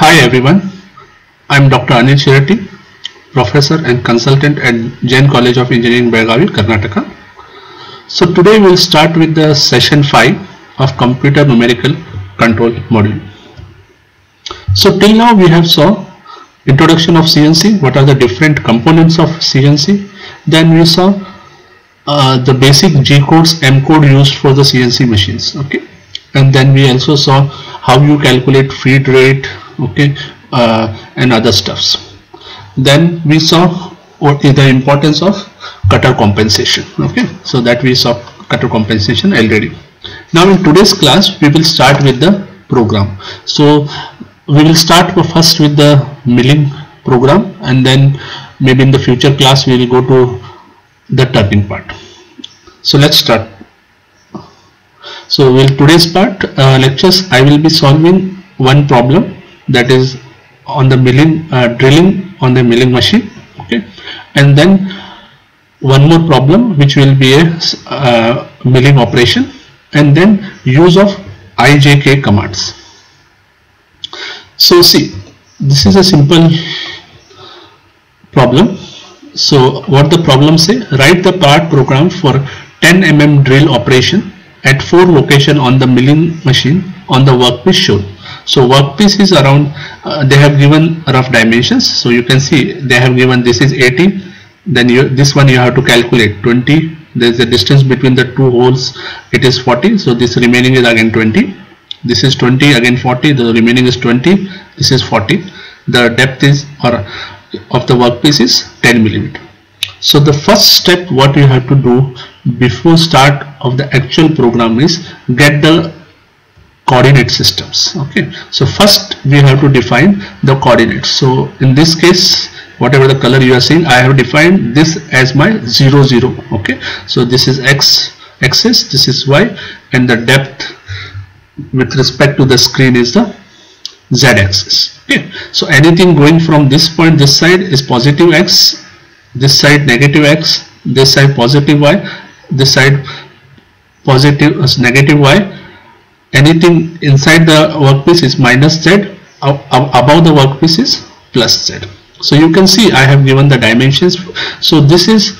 Hi everyone, I am Dr. Anil Shirahatti, Professor and Consultant at Jain College of Engineering, Belgavi, Karnataka. So today we'll start with the session 5 of Computer Numerical Control module. So till now we have saw introduction of CNC, what are the different components of CNC, then we saw uh, the basic G codes, M code used for the CNC machines, okay, and then we also saw how you calculate feed rate, okay, uh, and other stuffs. Then we saw what is the importance of cutter compensation, okay, so that we saw cutter compensation already. Now in today's class we will start with the program. So we will start first with the milling program and then maybe in the future class we will go to the turning part. So let's start. So in today's part uh, lectures I will be solving one problem that is on the milling uh, drilling on the milling machine okay? And then one more problem which will be a uh, milling operation and then use of IJK commands. So see this is a simple problem. So what the problem say? Write the part program for 10 mm drill operation at four location on the milling machine on the workpiece shown so workpiece is around uh, they have given rough dimensions. So you can see they have given this is 80 then you this one you have to calculate 20 there is a distance between the two holes. It is 40 so this remaining is again 20 this is 20 again 40 the remaining is 20 this is 40 the depth is or of the workpiece is 10 millimeter. So the first step what you have to do before start of the actual program is get the coordinate systems okay? So first we have to define the coordinates. So in this case whatever the color you are seeing I have defined this as my 0 0 okay? So this is x axis this is y and the depth with respect to the screen is the z axis okay? So anything going from this point this side is positive x this side negative x this side positive y this side positive uh, negative y anything inside the workpiece is minus z above the workpiece is plus z. So you can see I have given the dimensions. So this is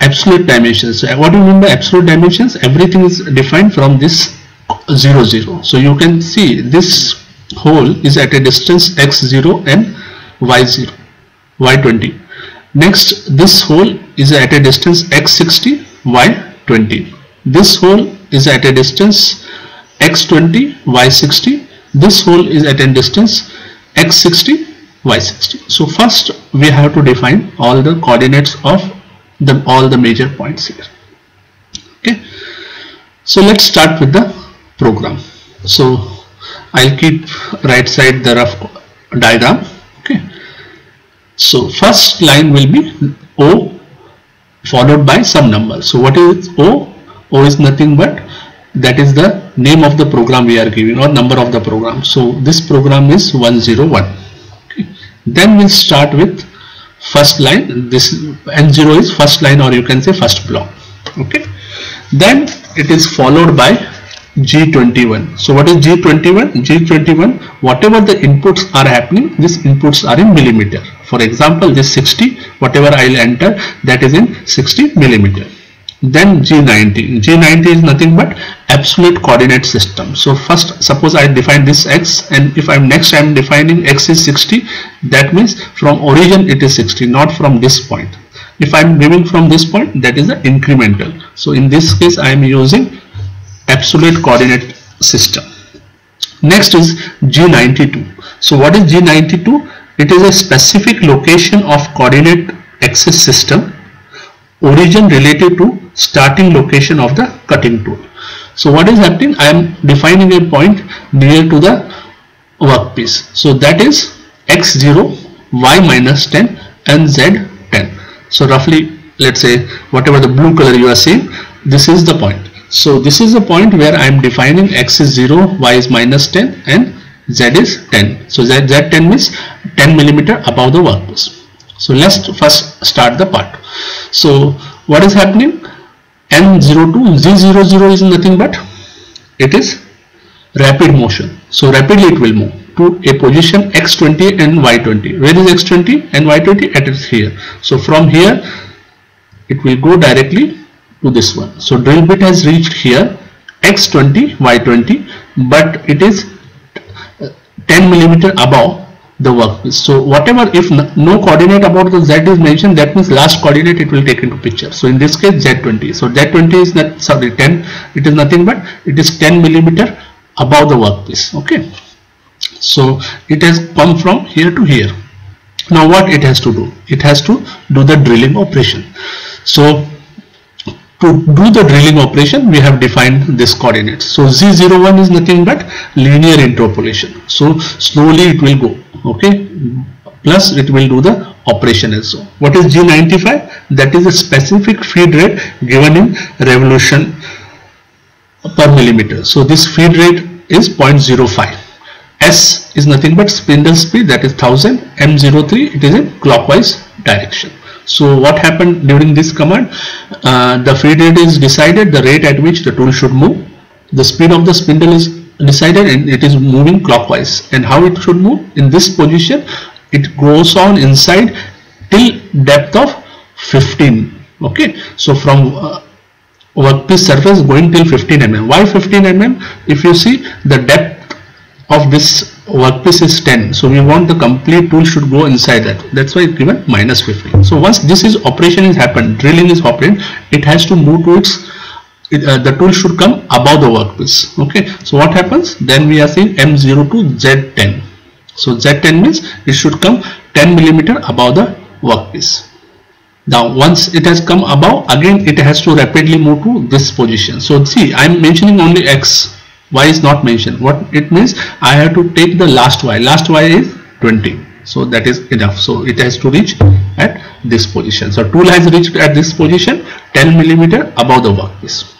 absolute dimensions. So what do you mean by absolute dimensions? Everything is defined from this 0 0 so you can see this hole is at a distance x0 and y0 y20 next this hole is at a distance x60 y20 this hole is at a distance x20 y60 this hole is at a distance x60 y60 so first we have to define all the coordinates of the all the major points here. Okay. So let's start with the program. So I'll keep right side the rough diagram. Okay. So first line will be O followed by some number so what is O? O is nothing but that is the name of the program we are giving or number of the program. So this program is 101 okay. then we'll start with first line. This n0 is first line or you can say first block. Okay. Then it is followed by G21 so what is G21 G21 whatever the inputs are happening these inputs are in millimeter. For example this 60 whatever I'll enter that is in 60 millimeter then G90 G90 is nothing but absolute coordinate system. So first suppose I define this X and if I'm next I'm defining X is 60 that means from origin it is 60 not from this point. If I'm giving from this point that is the incremental. So in this case I am using absolute coordinate system. Next is G92 so what is G92 it is a specific location of coordinate axis system origin related to starting location of the cutting tool. So what is happening? I am defining a point near to the workpiece. So that is x0 y minus 10 and z 10 so roughly let's say whatever the blue color you are seeing this is the point. So this is the point where I am defining x is 0, y is minus 10 and z is 10. So z, z10 means 10 millimeter above the workpiece. So let's first start the part. So what is happening? N02 G00 is nothing but it is rapid motion. So rapidly it will move. to a position x20 and y20 where is x20 and y20 it is here so from here it will go directly to this one so drill bit has reached here x20 y20 but it is 10 millimeter above the workpiece. So whatever if no coordinate about the z is mentioned that means last coordinate it will take into picture. So in this case z20. So z20 is not sorry 10 it is nothing but it is 10 millimeter above the workpiece. Okay. So it has come from here to here. Now what it has to do? It has to do the drilling operation. So to do the drilling operation we have defined this coordinates. So g01 is nothing but linear interpolation. So slowly it will go okay? Plus it will do the operation also. What is g95 that is a specific feed rate given in revolution per millimeter. So this feed rate is 0.05 s is nothing but spindle speed that is 1000 m03 it is in clockwise direction. So what happened during this command? Uh, the feed rate is decided the rate at which the tool should move. The speed of the spindle is decided and it is moving clockwise. And how it should move? In this position it goes on inside till depth of 15 okay? So from uh, workpiece surface going till 15 mm. Why 15 mm? If you see the depth of this workpiece is 10 so we want the complete tool should go inside that. That's why it's given minus 15 so once this is operation is happened drilling is happened it has to move to its it, uh, the tool should come above the workpiece. Okay? So what happens? Then we are saying m0 to z10 so z10 means it should come 10 millimeter above the workpiece. Now once it has come above again it has to rapidly move to this position. So see i am mentioning only x. Y is not mentioned. What it means i have to take the last y. Last y is 20 so that is enough. So it has to reach at this position. So tool has reached at this position 10 millimeter above the workpiece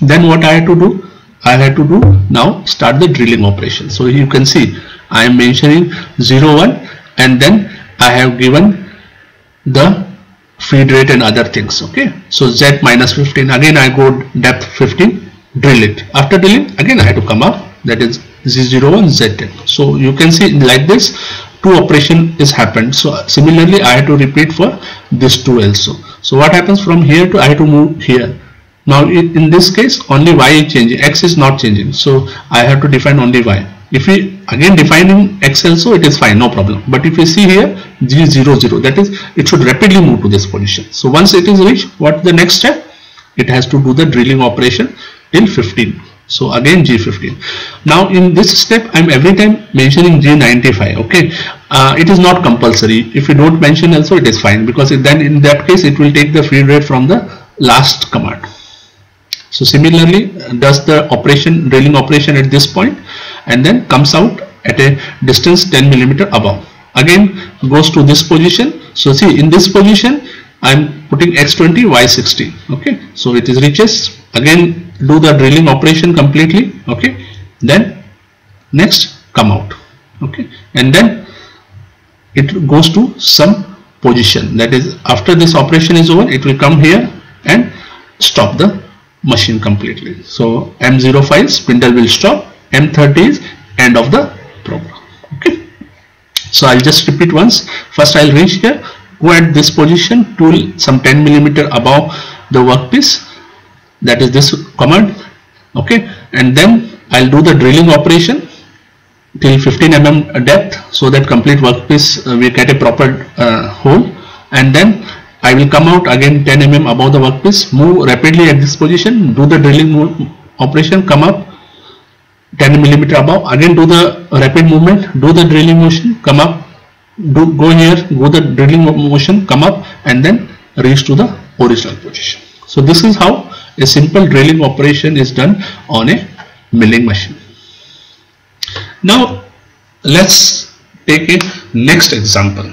then what I had to do? I had to do now start the drilling operation. So you can see I am mentioning 01 and then I have given the feed rate and other things okay? So z minus 15 again I go depth 15 drill it. After drilling again I have to come up that is z01 z10 so you can see like this two operation is happened. So similarly I have to repeat for this two also. So what happens from here to I have to move here now in this case only y is changing. X is not changing. So I have to define only y. If we again defining x also it is fine no problem. But if you see here g00 that is it should rapidly move to this position. So once it is reached what the next step? It has to do the drilling operation till 15 so again g15 now in this step i'm every time mentioning g95 okay? Uh, it is not compulsory. If you don't mention also it is fine. Because then in that case it will take the feed rate from the last command so similarly uh, does the operation drilling operation at this point and then comes out at a distance 10 millimeter above. Again goes to this position. So see in this position I'm putting x20 y60 okay? So it is reaches again do the drilling operation completely okay? Then next come out okay? And then it goes to some position. That is after this operation is over it will come here and stop the machine completely. So M05 spindle will stop, M30 is end of the program. Okay. So I'll just repeat once. First I'll reach here, go at this position, tool some 10 millimeter above the workpiece. That is this command. Okay. And then I'll do the drilling operation till 15 mm depth so that complete workpiece uh, we get a proper uh, hole and then I will come out again 10 mm above the workpiece, move rapidly at this position, do the drilling operation, come up 10 millimeter above, again do the rapid movement, do the drilling motion, come up, do go here, go the drilling motion, come up and then reach to the original position. So this is how a simple drilling operation is done on a milling machine. Now let's take a next example.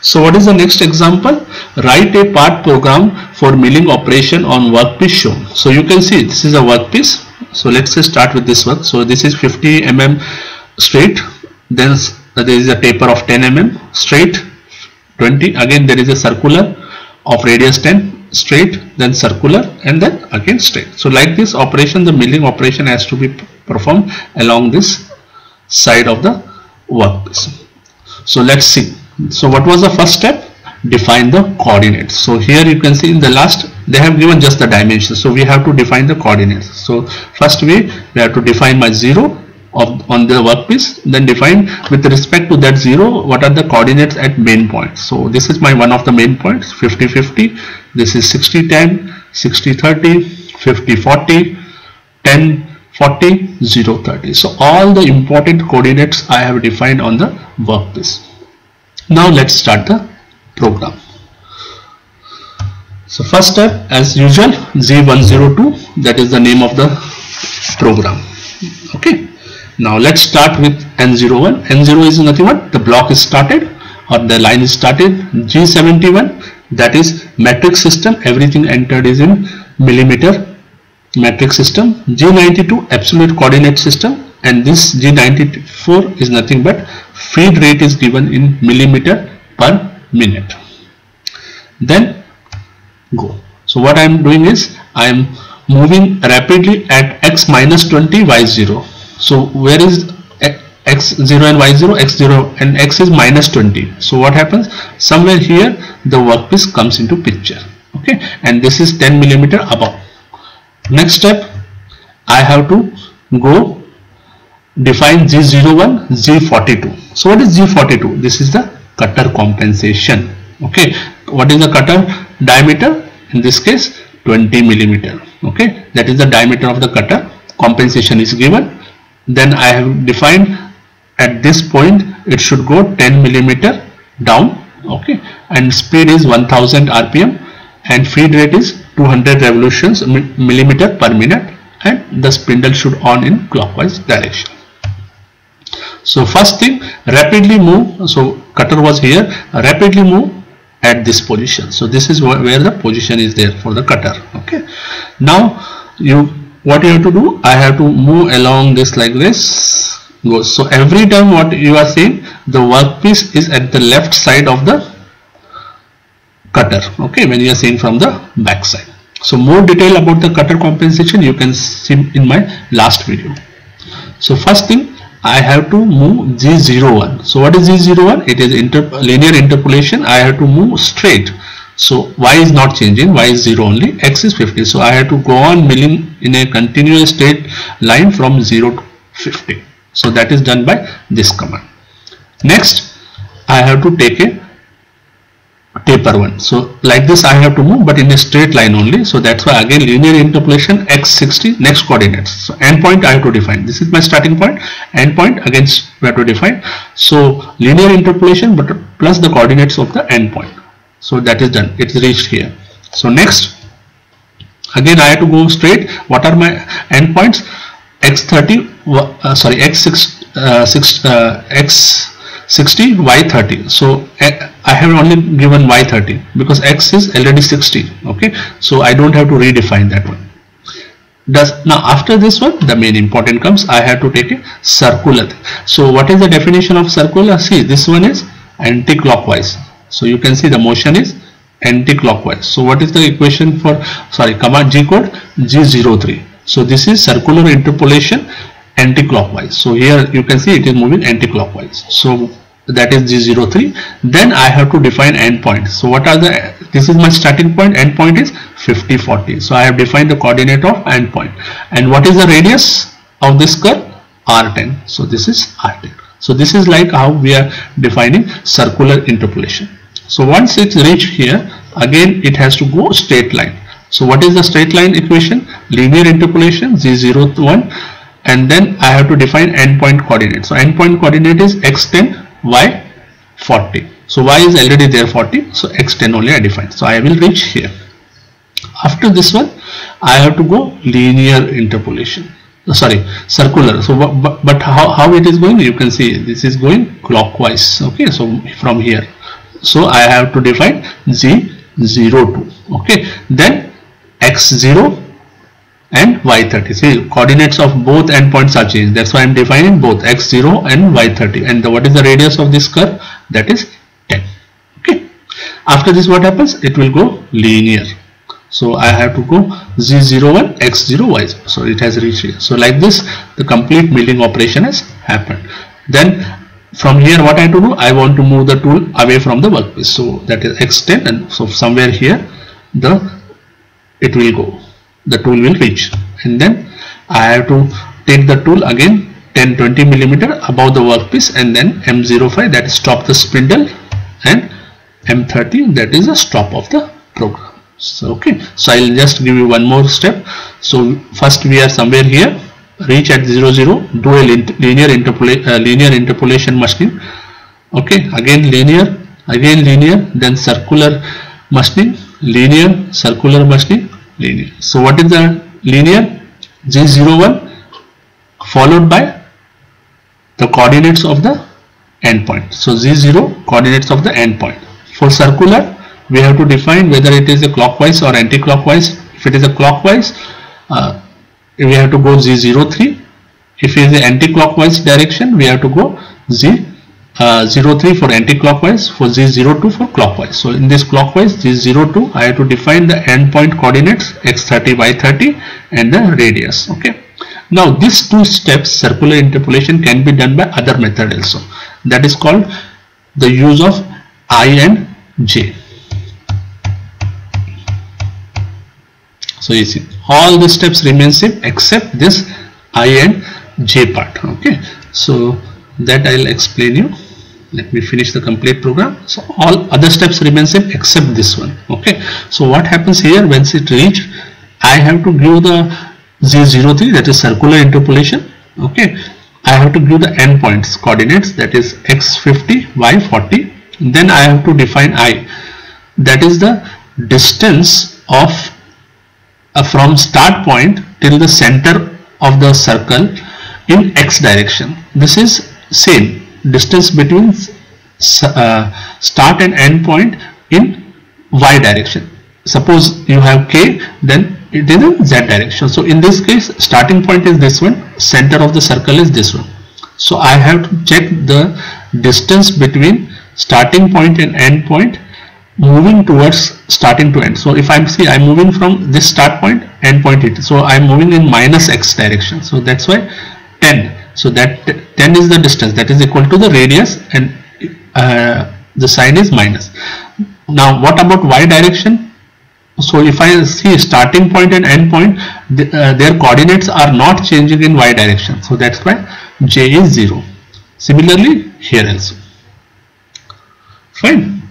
So what is the next example? Write a part program for milling operation on workpiece shown. So you can see this is a workpiece. So let's start with this one. So this is 50 mm straight. Then there is a taper of 10 mm straight 20. Again there is a circular of radius 10 straight then circular and then again straight. So like this operation the milling operation has to be performed along this side of the workpiece so let's see so what was the first step define the coordinates. So here you can see in the last they have given just the dimensions. So we have to define the coordinates. So first we we have to define my zero of on the workpiece then define with respect to that zero what are the coordinates at main point. So this is my one of the main points 50 50 this is 60 10 60 30 50 40 10 40 0 30 so all the important coordinates I have defined on the workpiece. Now let's start the program. So first step as usual z102 that is the name of the program. Okay. Now let's start with n01 n0 is nothing but the block is started or the line is started g71 that is metric system everything entered is in millimeter metric system g92 absolute coordinate system and this g94 is nothing but feed rate is given in millimeter per minute. Then go. So what I am doing is I am moving rapidly at x minus 20 y0 so where is x0 and y0 x0 and x is minus 20 so what happens? Somewhere here the workpiece comes into picture. Okay? And this is 10 millimeter above. Next step I have to go define G01 G42 so what is G42 this is the cutter compensation. Okay? What is the cutter? Diameter in this case 20 millimeter. Okay? That is the diameter of the cutter. Compensation is given. Then I have defined at this point it should go 10 millimeter down. Okay? And speed is 1000 rpm and feed rate is 200 revolutions millimeter per minute. And the spindle should on in clockwise direction. So first thing rapidly move. So cutter was here rapidly move at this position. So this is where the position is there for the cutter okay. Now you what you have to do? I have to move along this like this goes so every time what you are saying the workpiece is at the left side of the cutter okay when you are seeing from the back side. So more detail about the cutter compensation you can see in my last video. So first thing I have to move G01 so what is G01 it is inter linear interpolation I have to move straight so y is not changing, y is 0 only, x is 50. So I have to go on milling in a continuous straight line from 0 to 50. So that is done by this command. Next, I have to take a taper one. So like this I have to move but in a straight line only. So that's why again linear interpolation x60 next coordinates. So endpoint I have to define. This is my starting point. Endpoint again we have to define. So linear interpolation but plus the coordinates of the endpoint so that is done it's reached here so next again I have to go straight what are my endpoints x30 uh, sorry x6 uh, 6 uh, x60 y30 so uh, I have only given y30 because x is already 60 okay? So I don't have to redefine that one. Does now after this one the main important comes I have to take a circular so what is the definition of circular? See this one is anti-clockwise. So you can see the motion is anti-clockwise. So what is the equation for sorry command G code? G03. So this is circular interpolation anti-clockwise. So here you can see it is moving anti-clockwise. So that is G03. Then I have to define endpoint. So what are the this is my starting point endpoint is 50 40. So I have defined the coordinate of endpoint. And what is the radius of this curve? R10. So this is R10. So this is like how we are defining circular interpolation. So once it's reached here, again it has to go straight line. So what is the straight line equation? Linear interpolation g01 and then I have to define endpoint coordinate. So endpoint coordinate is x10, y40. So y is already there 40, so x10 only I define. So I will reach here. After this one, I have to go linear interpolation uh, sorry circular so but, but how, how it is going you can see this is going clockwise okay so from here so I have to define g02 okay then x0 and y30 see coordinates of both endpoints are changed. That's why I'm defining both x0 and y30 and the, what is the radius of this curve? That is 10 okay. After this what happens? It will go linear. So I have to go G01 X0 Y0 so it has reached here. So like this the complete milling operation has happened. Then from here what I have to do? I want to move the tool away from the workpiece. So that is x10 and so somewhere here the it will go the tool will reach. And then I have to take the tool again 10 20 millimeter above the workpiece and then M05 that is stop the spindle and M30 that is the stop of the program. So okay. So I'll just give you one more step. So first we are somewhere here. Reach at 0 0 do a linear interpolation uh, linear interpolation machining okay. Again linear. Again linear. Then circular machining linear circular machining linear. So what is the linear? G01 followed by the coordinates of the endpoint. So z0 coordinates of the endpoint. For circular we have to define whether it is a clockwise or anti-clockwise. If it is a clockwise uh, we have to go G03 if it is the anti-clockwise direction we have to go Z uh, 03 for anti-clockwise for G02 for clockwise. So in this clockwise G02 I have to define the endpoint coordinates x30 y30 and the radius okay? Now these two steps circular interpolation can be done by other method also. That is called the use of I and J. So you see all the steps remain same except this i and j part okay? So that i'll explain you let me finish the complete program. So all other steps remain same except this one. Okay? So what happens here once it reach i have to give the g03 that is circular interpolation. Okay? I have to give the endpoints coordinates that is x50 y40 then i have to define i. That is the distance of uh, from start point till the center of the circle in x direction. This is same distance between uh, start and end point in y direction. Suppose you have k then it is in z direction. So in this case starting point is this one center of the circle is this one. So I have to check the distance between starting point and end point moving towards starting to end. So if I'm see I'm moving from this start point end point it. So I'm moving in minus x direction. So that's why 10. So that 10 is the distance that is equal to the radius and uh, the sign is minus. Now what about y direction? So if I see starting point and end point, the, uh, their coordinates are not changing in y direction. So that's why j is 0. Similarly here also. Fine.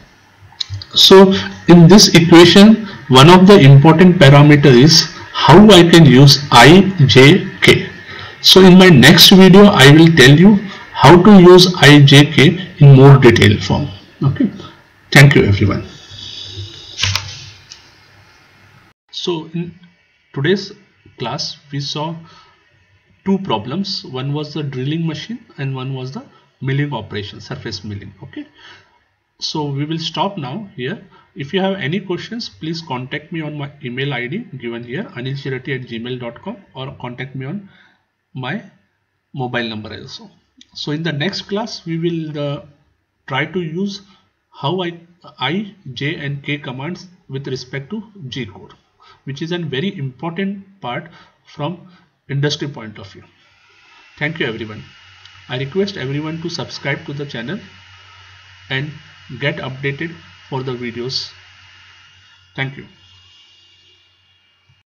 So in this equation, one of the important parameter is how I can use I, J, K. So in my next video, I will tell you how to use I, J, K in more detailed form. Okay. Thank you everyone. So in today's class, we saw two problems. One was the drilling machine and one was the milling operation, surface milling. Okay so we will stop now here if you have any questions please contact me on my email id given here anilchirati at gmail.com or contact me on my mobile number also so in the next class we will uh, try to use how I, I, J and K commands with respect to G code which is a very important part from industry point of view. Thank you everyone. I request everyone to subscribe to the channel and get updated for the videos thank you